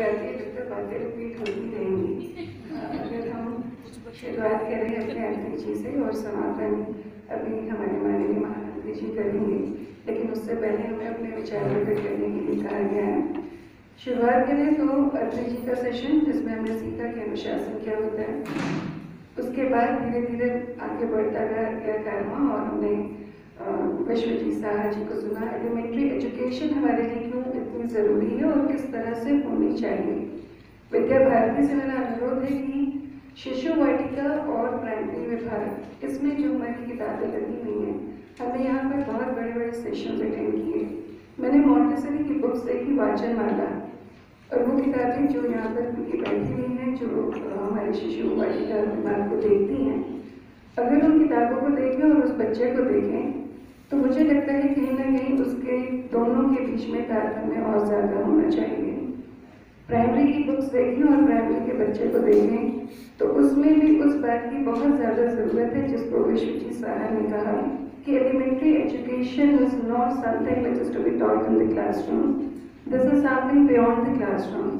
आती है, जब तक बातें रिपीट होती रहेंगी अगर हम शुरुआत करें अपने अंतिम जी से और समापन अभी हमारे माननीय महामंत्री जी करेंगे, लेकिन उससे पहले हमें अपने विचार प्रकट करने के लिए कहा गया है। शुरुआत करें तो अर्जुन जी का सेशन जिसमें हमने सीखा कि अनुशासन क्या होता है। उसके बाद धीरे धीरे आगे बढ़ता गया गया कर्मा और हमने विश्वजीत साहा जी को सुना। एलिमेंट्री एजुकेशन हमारे लिए क्यों इतनी ज़रूरी है और किस तरह से होनी चाहिए? विद्या भारती से मेरा अनुरोध है कि शिशु वाटिका और प्राइमरी विभाग इसमें जो हमारी किताबें लगी हुई हैं, हमने यहाँ पर बहुत बड़े बड़े सेशन अटेंड किए। मैंने मॉन्टेसरी की बुक्स देखी वाचन माला और वो किताबें जो यहाँ पर उनकी बैठी हुई हैं, जो हमारे शिशु वाटिका विभाग को देखती हैं। अगर उन किताबों को देखें और उस बच्चे को देखें तो मुझे लगता है कहीं ना कहीं उसके दोनों के बीच में तारतम्य और ज़्यादा होना चाहिए। प्राइमरी की बुक्स देखें और प्राइमरी के बच्चे को देखें तो उसमें भी उस बात की बहुत ज़्यादा ज़रूरत है जिसको विश्वजीत सारा ने कहा कि elementary education is not something which is to be taught in the classroom this is something beyond the classroom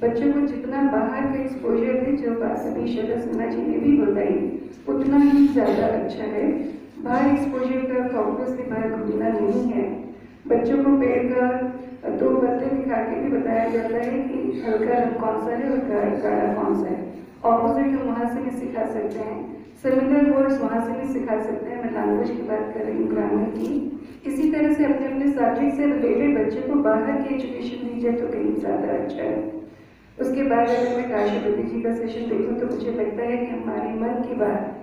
बच्चों को जितना बाहर का एक्सपोजर है, जो बात अभी शरद सिन्हा जी ने भी बताई उतना ही ज़्यादा अच्छा है। बाहर एक्सपोजर का ऑब्वियसली बाहर घूमना नहीं है। बच्चों को पेड़ का दो पत्ते दिखा के भी बताया जाता है कि हल्का रंग कौन सा है और गाढ़ा कौन सा है। ऑपोजिट हम वहाँ से भी सिखा सकते हैं। सिमिलर वर्ड्स वहाँ से भी सिखा सकते हैं। मैं लैंग्वेज की बात कर रही हूँ ग्रामर की। इसी तरह से अपने अपने सब्जेक्ट से रिलेटेड बच्चे को बाहर की एजुकेशन दी जाए तो कहीं ज़्यादा अच्छा है। उसके बाद अगर मैं काशी जी का सेशन देखूँ तो मुझे लगता है कि हमारे मन की बात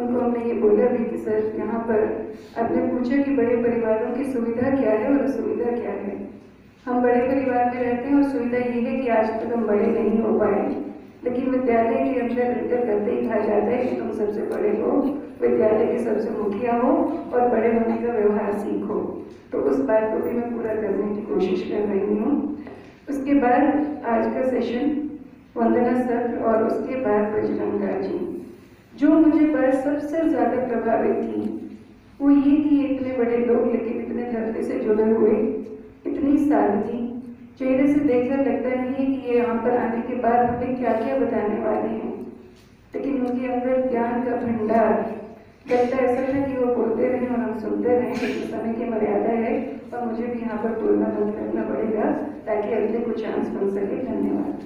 उनको हमने ये बोला भी कि, सर, यहाँ पर आपने पूछा कि बड़े परिवारों की सुविधा क्या है और असुविधा क्या है? हम बड़े परिवार में रहते हैं और सुविधा ये है कि आज तक हम बड़े नहीं हो पाए। लेकिन विद्यालय के अंदर इंटर करते ही कहा जाता है कि तुम सबसे बड़े हो, विद्यालय के सबसे मुखिया हो और बड़े होने का व्यवहार सीखो। तो उस बात को भी मैं पूरा करने की कोशिश कर रही हूँ। उसके बाद आज का सेशन वंदना सत्र और उसके बाद बजरंगा जी। जो मुझे पर सबसे ज़्यादा प्रभावित थी। वो ये कि इतने बड़े लोग, लेकिन इतने धरती से जुड़े हुए, इतनी सादगी। चेहरे से देखकर लगता नहीं है कि ये यहाँ पर आने के बाद हमें क्या क्या बताने वाले हैं। लेकिन उनके अंदर ज्ञान का भंडार। लगता ऐसा था कि वो बोलते रहें और हम सुनते रहें लेकिन समय की मर्यादा है और मुझे भी यहाँ पर बोलना बंद करना पड़ेगा ताकि अगले को चांस बन सके। धन्यवाद।